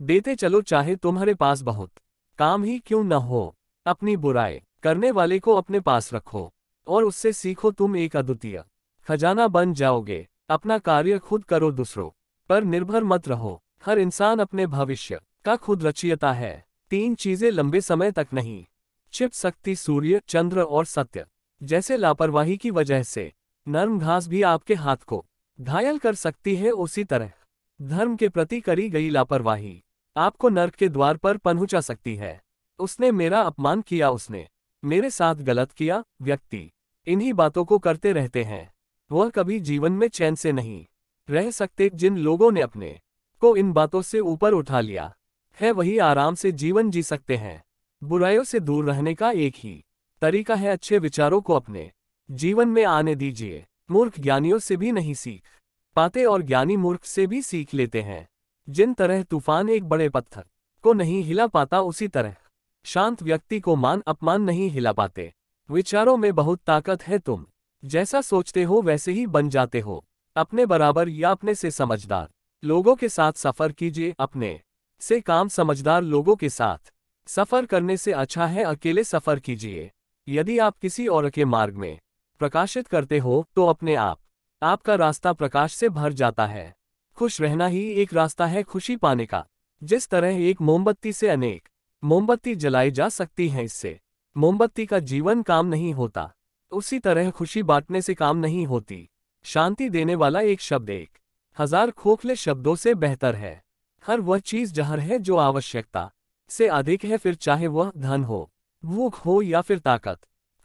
देते चलो चाहे तुम्हारे पास बहुत। काम ही क्यों न हो। अपनी बुराई करने वाले को अपने पास रखो। और उससे सीखो तुम एक अद्वितीय। खजाना बन जाओगे। अपना कार्य खुद करो दूसरों पर निर्भर मत रहो। हर इंसान अपने भविष्य का खुद रचियता है। तीन चीज़ें लंबे समय तक नहीं। छिप सकती सूर्य, चंद्र और सत्य जैसे लापरवाही की वजह से नर्म घास भी आपके हाथ को घायल कर सकती है। उसी तरह धर्म के प्रति करी गई लापरवाही। आपको नर्क के द्वार पर पहुँचा सकती है। उसने मेरा अपमान किया उसने। मेरे साथ गलत किया, व्यक्ति। इन्हीं बातों को करते रहते हैं। वह कभी जीवन में चैन से नहीं रह सकते जिन लोगों ने अपने को इन बातों से ऊपर उठा लिया। है वही आराम से जीवन जी सकते हैं। बुराइयों से दूर रहने का एक ही तरीका है अच्छे विचारों को अपने जीवन में आने दीजिए। मूर्ख ज्ञानियों से भी नहीं सीख पाते और ज्ञानी मूर्ख से भी सीख लेते हैं। जिन तरह तूफ़ान एक बड़े पत्थर को नहीं हिला पाता उसी तरह। शांत व्यक्ति को मान अपमान नहीं हिला पाते। विचारों में बहुत ताकत है तुम। जैसा सोचते हो वैसे ही बन जाते हो। अपने बराबर या अपने से समझदार। लोगों के साथ सफ़र कीजिए अपने से काम समझदार लोगों के साथ। सफ़र करने से अच्छा है अकेले सफ़र कीजिए। यदि आप किसी और के मार्ग में प्रकाशित करते हो तो अपने आप, आपका रास्ता प्रकाश से भर जाता है। खुश रहना ही एक रास्ता है खुशी पाने का। जिस तरह एक मोमबत्ती से अनेक मोमबत्ती जलाई जा सकती है इससे, मोमबत्ती का जीवन काम नहीं होता। उसी तरह खुशी बांटने से काम नहीं होती। शांति देने वाला एक शब्द एक, हज़ार खोखले शब्दों से बेहतर है। हर वह चीज़ जहर है जो आवश्यकता से अधिक है, फिर चाहे वह धन हो, भूख हो या फिर ताकत।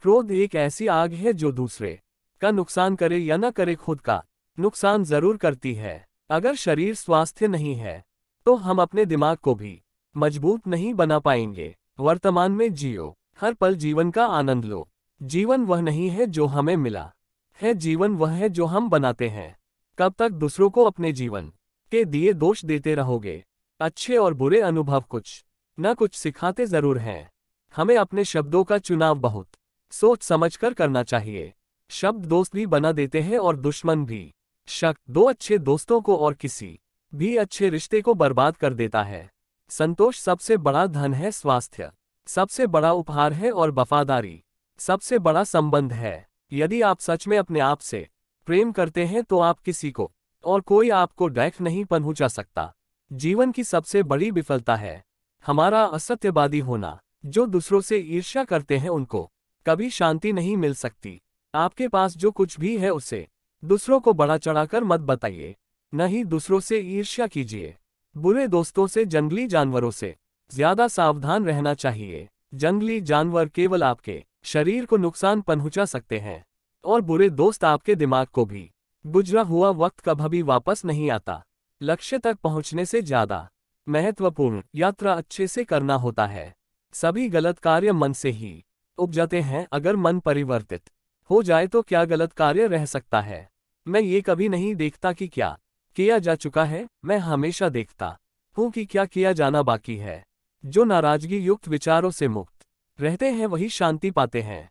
क्रोध एक ऐसी आग है जो दूसरे का नुकसान करे या न करे, खुद का नुकसान ज़रूर करती है। अगर शरीर स्वास्थ्य नहीं है तो हम अपने दिमाग को भी मज़बूत नहीं बना पाएँगे। वर्तमान में जियो, हर पल जीवन का आनंद लो। जीवन वह नहीं है जो हमें मिला, है जीवन वह है जो हम बनाते हैं। कब तक दूसरों को अपने जीवन के दिए दोष देते रहोगे? अच्छे और बुरे अनुभव कुछ न कुछ सिखाते ज़रूर हैं। हमें अपने शब्दों का चुनाव बहुत सोच समझकर करना चाहिए। शब्द दोस्त भी बना देते हैं और दुश्मन भी। शक दो अच्छे दोस्तों को और किसी भी अच्छे रिश्ते को बर्बाद कर देता है। संतोष सबसे बड़ा धन है स्वास्थ्य, सबसे बड़ा उपहार है और वफादारी, सबसे बड़ा संबंध है। यदि आप सच में अपने आप से प्रेम करते हैं तो आप किसी को और कोई आपको डैख नहीं पहुँचा सकता। जीवन की सबसे बड़ी विफलता है हमारा असत्यवादी होना, जो दूसरों से ईर्ष्या करते हैं उनको कभी शांति नहीं मिल सकती। आपके पास जो कुछ भी है उसे दूसरों को बड़ा चढ़ाकर मत बताइए। न ही दूसरों से ईर्ष्या कीजिए। बुरे दोस्तों से, जंगली जानवरों से। ज़्यादा सावधान रहना चाहिए। जंगली जानवर केवल आपके शरीर को नुकसान पहुँचा सकते हैं, और बुरे दोस्त आपके दिमाग को भी। गुजरा हुआ वक्त कभी वापस नहीं आता। लक्ष्य तक पहुँचने से ज़्यादा महत्वपूर्ण यात्रा अच्छे से करना होता है। सभी गलत कार्य मन से ही उपजते हैं, अगर मन परिवर्तित हो जाए तो क्या गलत कार्य रह सकता है? मैं ये कभी नहीं देखता कि क्या किया जा चुका है, मैं हमेशा देखता हूँ कि क्या किया जाना बाकी है। जो नाराज़गी युक्त विचारों से मुक्त रहते हैं, वही शांति पाते हैं।